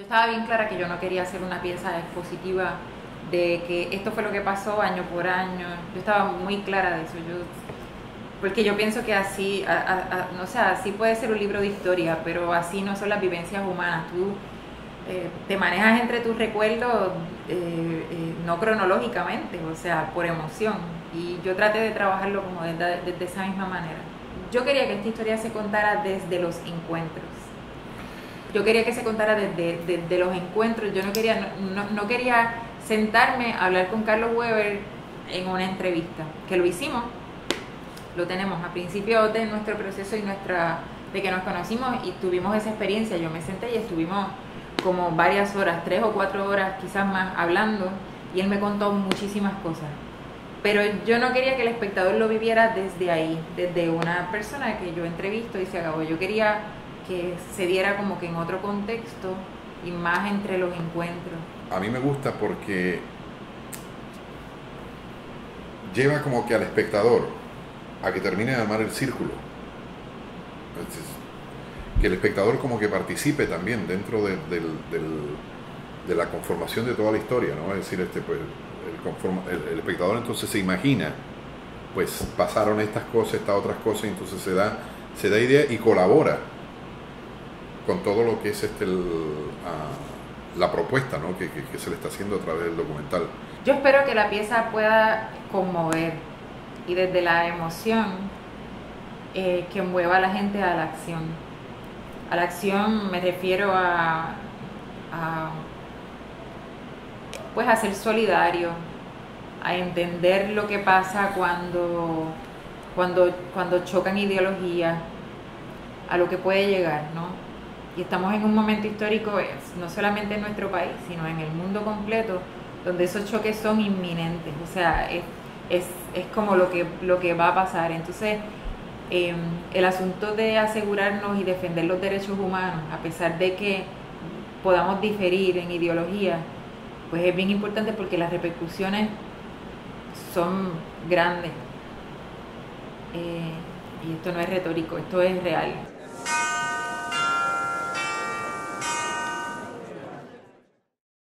Yo estaba bien clara que yo no quería hacer una pieza expositiva de que esto fue lo que pasó año por año. Yo estaba muy clara de eso. Yo, porque yo pienso que así, no sé, así puede ser un libro de historia, pero así no son las vivencias humanas. Tú eh, te manejas entre tus recuerdos eh, eh, no cronológicamente, o sea, por emoción. Y yo traté de trabajarlo como desde, desde esa misma manera. Yo quería que esta historia se contara desde los encuentros yo quería que se contara desde, los encuentros, yo no quería, no, quería sentarme a hablar con Carlos Weber en una entrevista, que lo hicimos, lo tenemos a principio de nuestro proceso y nuestra de que nos conocimos y tuvimos esa experiencia, yo me senté y estuvimos como varias horas, tres o cuatro horas quizás más hablando y él me contó muchísimas cosas. Pero yo no quería que el espectador lo viviera desde ahí, desde una persona que yo entrevisto y se acabó. Yo quería que se diera como que en otro contexto y más entre los encuentros. A mí me gusta porque lleva como que al espectador a que termine de armar el círculo. Que el espectador como que participe también dentro de, de la conformación de toda la historia, ¿no? Es decir, este, pues, el, el, espectador entonces se imagina, pues pasaron estas cosas, estas otras cosas, entonces se da, se da idea y colabora con todo lo que es este ah, la propuesta ¿no? que, se le está haciendo a través del documental. Yo espero que la pieza pueda conmover y desde la emoción eh, que mueva a la gente a la acción. A la acción me refiero a, pues a ser solidario, a entender lo que pasa cuando, cuando, cuando chocan ideologías, a lo que puede llegar, ¿no? Estamos en un momento histórico, no solamente en nuestro país, sino en el mundo completo, donde esos choques son inminentes. O sea, es, es, es como lo que, lo que va a pasar. Entonces, em, el asunto de asegurarnos y defender los derechos humanos, a pesar de que podamos diferir en ideología, pues es bien importante porque las repercusiones son grandes. Eh, y esto no es retórico, esto es real.